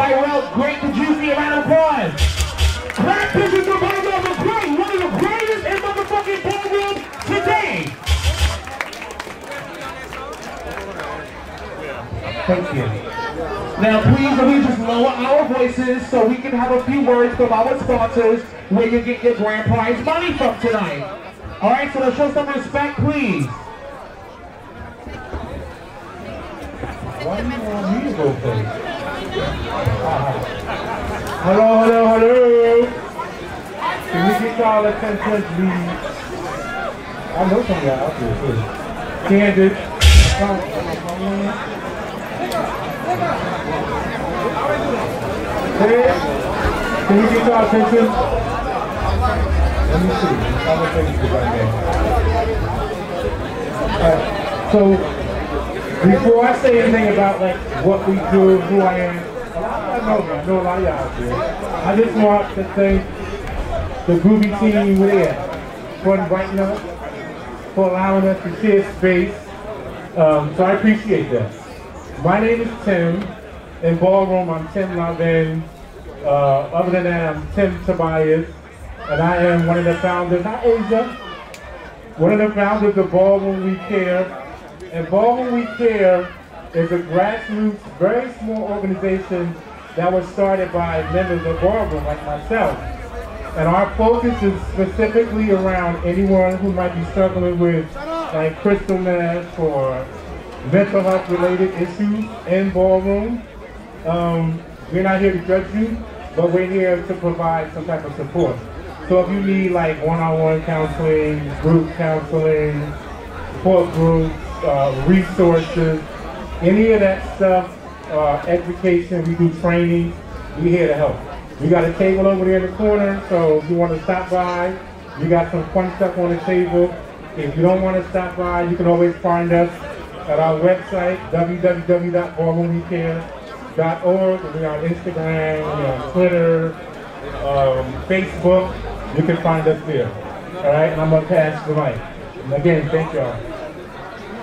right, well, great to juicy, a round of applause. Clap pictures Ball Number Great, one of the greatest in motherfucking ballroom today. Thank you. Now, please, let me just lower our voices so we can have a few words from our sponsors where you get your grand prize money from tonight. All right, so let's show some respect, please. Why do you want? Hello, hello, hello. Can we get y'all attention, please? I know some y'all out there, too. Candid. Hey, can we get y'all attention? Let me see. I'm gonna take you right there. Alright, so before I say anything about like what we do, who I am, a lot of y'all know me. I know a lot of y'all out there. I just want to thank the Groovy team there for inviting us, for allowing us to share space. Um, so I appreciate that. My name is Tim. In Ballroom, I'm Tim Lavin. Uh, other than that, I'm Tim Tobias. And I am one of the founders, not Asia, one of the founders of Ballroom We Care and Ballroom We Care is a grassroots, very small organization that was started by members of Ballroom like myself. And our focus is specifically around anyone who might be struggling with like crystal meth or mental health related issues in Ballroom. Um, we're not here to judge you, but we're here to provide some type of support. So if you need like one-on-one -on -one counseling, group counseling, support groups, uh, resources, any of that stuff, uh, education, we do training, We're here to help. We got a table over there in the corner, so if you want to stop by, we got some fun stuff on the table. If you don't want to stop by, you can always find us at our website, www.ballroomwecare.org. We're on Instagram, we're on Twitter, um, Facebook. You can find us there. All right, and I'm going to pass the mic. And again, thank y'all.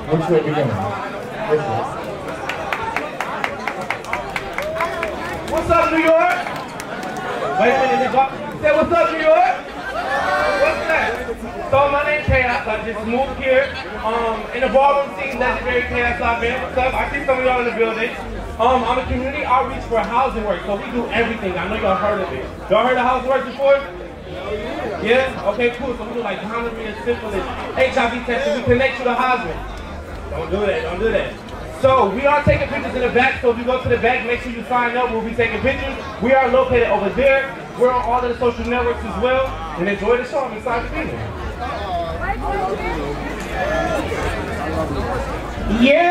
Which way we going? This way. What's up, New York? Wait a minute, say what's up, New York? What's that? So my name's Chaos. I just moved here. Um, in the ballroom scene, legendary Chaos I've been. What's up? I see some of y'all in the building. Um, I'm a community outreach for housing work, so we do everything. I know y'all heard of it. Y'all heard of housing work before? Yeah? Okay, cool. So we do like gonorrhea, syphilis, HIV testing. We connect you to housing. Don't do that, don't do that. So we are taking pictures in the back, so if you go to the back, make sure you sign up. We'll be taking pictures. We are located over there. We're on all of the social networks as well. And enjoy the show. I'm excited to be here. Yeah,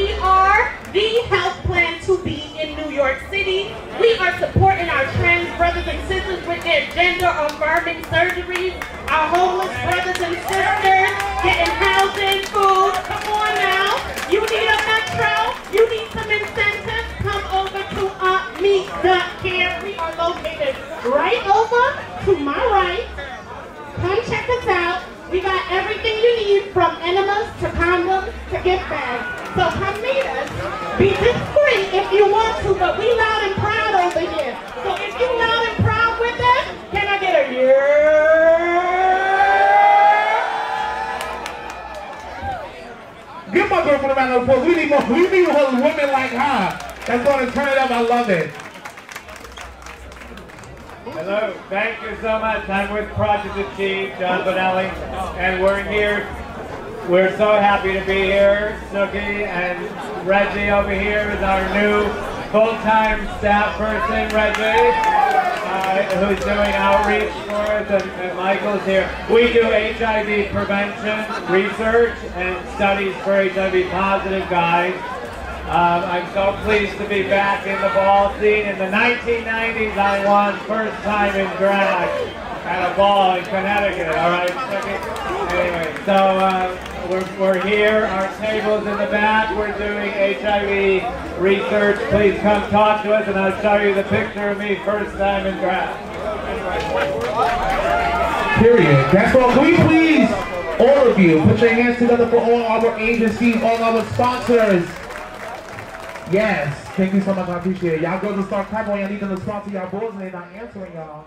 We are the health plan to be in New York City. We are supporting our trans brothers and sisters with their gender affirming surgeries. Our homeless brothers and sisters getting housing, food. Come on now. You need a metro. You need some incentives. Come over to uh, Amida Care. We are located right over to my right. Come check us out. We got everything you need from enemas to condoms to gift bags. So meet. Be discreet if you want to, but we loud and proud over here. So if you loud and proud with us, can I get a yeah? Give my girlfriend a round of applause. We need more. We need more women like her. That's gonna turn it up. I love it. Hello, thank you so much. I'm with Project Achieve, John Bonelli, and we're here. We're so happy to be here. Snookie and Reggie over here is our new full-time staff person, Reggie, uh, who's doing outreach for us, and, and Michael's here. We do HIV prevention research and studies for HIV positive guys. Um, I'm so pleased to be back in the ball scene. In the 1990s, I won first time in drag at a ball in Connecticut. All right. Anyway, so uh, we're, we're here. Our table's in the back. We're doing HIV research. Please come talk to us, and I'll show you the picture of me first time in draft. Period. That's all. Can we please, all of you, put your hands together for all our agencies, all our sponsors. Yes. Thank you so much. I appreciate it. Y'all go to start clapping y'all need them to sponsor y'all boys and they're not answering y'all.